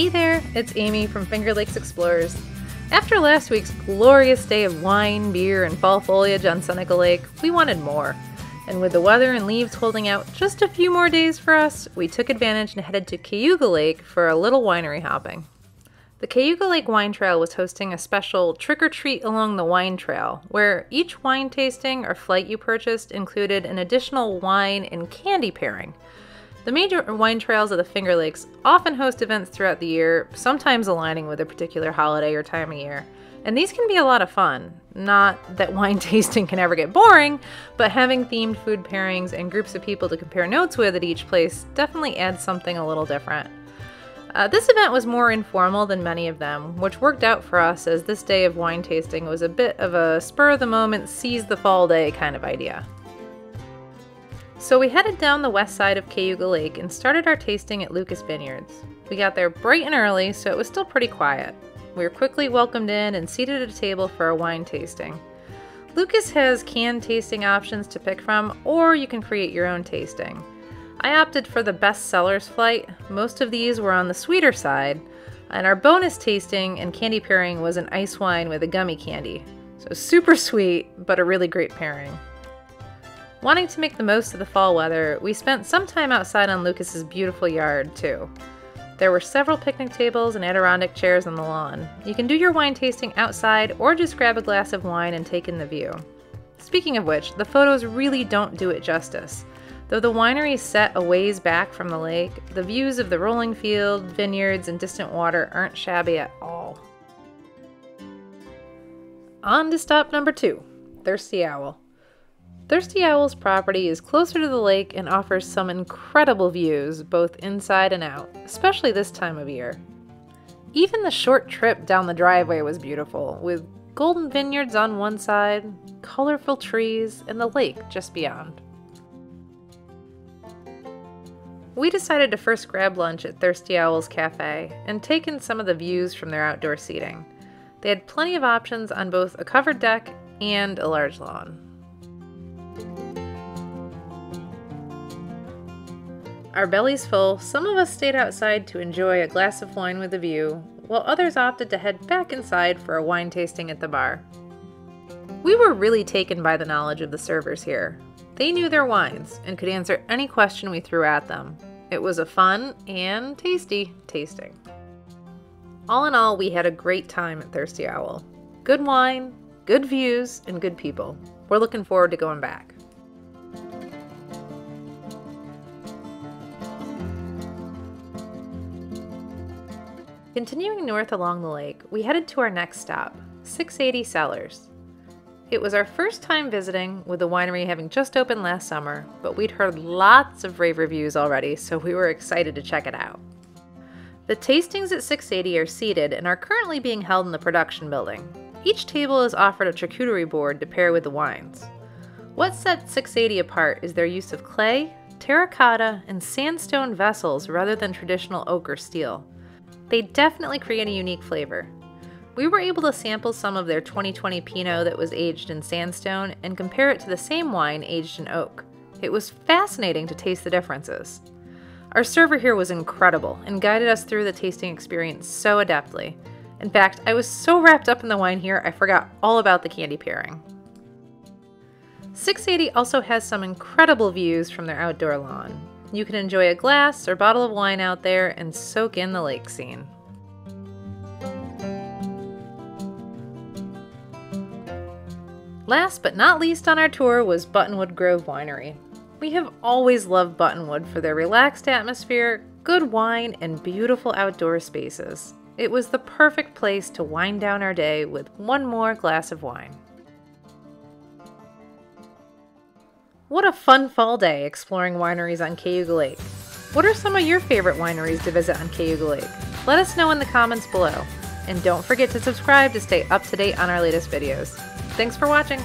Hey there, it's Amy from Finger Lakes Explorers. After last week's glorious day of wine, beer, and fall foliage on Seneca Lake, we wanted more. And with the weather and leaves holding out just a few more days for us, we took advantage and headed to Cayuga Lake for a little winery hopping. The Cayuga Lake Wine Trail was hosting a special trick or treat along the wine trail, where each wine tasting or flight you purchased included an additional wine and candy pairing. The major wine trails of the Finger Lakes often host events throughout the year, sometimes aligning with a particular holiday or time of year. And these can be a lot of fun. Not that wine tasting can ever get boring, but having themed food pairings and groups of people to compare notes with at each place definitely adds something a little different. Uh, this event was more informal than many of them, which worked out for us as this day of wine tasting was a bit of a spur of the moment, seize the fall day kind of idea. So we headed down the west side of Cayuga Lake and started our tasting at Lucas Vineyards. We got there bright and early, so it was still pretty quiet. We were quickly welcomed in and seated at a table for a wine tasting. Lucas has canned tasting options to pick from, or you can create your own tasting. I opted for the best sellers flight. Most of these were on the sweeter side, and our bonus tasting and candy pairing was an ice wine with a gummy candy. So super sweet, but a really great pairing. Wanting to make the most of the fall weather, we spent some time outside on Lucas's beautiful yard, too. There were several picnic tables and Adirondack chairs on the lawn. You can do your wine tasting outside or just grab a glass of wine and take in the view. Speaking of which, the photos really don't do it justice. Though the winery is set a ways back from the lake, the views of the rolling field, vineyards, and distant water aren't shabby at all. On to stop number two Thirsty Owl. Thirsty Owl's property is closer to the lake and offers some incredible views, both inside and out, especially this time of year. Even the short trip down the driveway was beautiful, with golden vineyards on one side, colorful trees, and the lake just beyond. We decided to first grab lunch at Thirsty Owl's Cafe and take in some of the views from their outdoor seating. They had plenty of options on both a covered deck and a large lawn. Our bellies full, some of us stayed outside to enjoy a glass of wine with a view, while others opted to head back inside for a wine tasting at the bar. We were really taken by the knowledge of the servers here. They knew their wines and could answer any question we threw at them. It was a fun and tasty tasting. All in all, we had a great time at Thirsty Owl. Good wine, good views, and good people. We're looking forward to going back. Continuing north along the lake, we headed to our next stop, 680 Cellars. It was our first time visiting, with the winery having just opened last summer, but we'd heard lots of rave reviews already, so we were excited to check it out. The tastings at 680 are seated and are currently being held in the production building. Each table is offered a charcuterie board to pair with the wines. What sets 680 apart is their use of clay, terracotta, and sandstone vessels rather than traditional oak or steel. They definitely create a unique flavor. We were able to sample some of their 2020 Pinot that was aged in sandstone and compare it to the same wine aged in oak. It was fascinating to taste the differences. Our server here was incredible and guided us through the tasting experience so adeptly. In fact, I was so wrapped up in the wine here, I forgot all about the candy pairing. 680 also has some incredible views from their outdoor lawn. You can enjoy a glass or bottle of wine out there and soak in the lake scene. Last but not least on our tour was Buttonwood Grove Winery. We have always loved Buttonwood for their relaxed atmosphere, good wine, and beautiful outdoor spaces. It was the perfect place to wind down our day with one more glass of wine. What a fun fall day exploring wineries on Cayuga Lake. What are some of your favorite wineries to visit on Cayuga Lake? Let us know in the comments below. And don't forget to subscribe to stay up to date on our latest videos. Thanks for watching!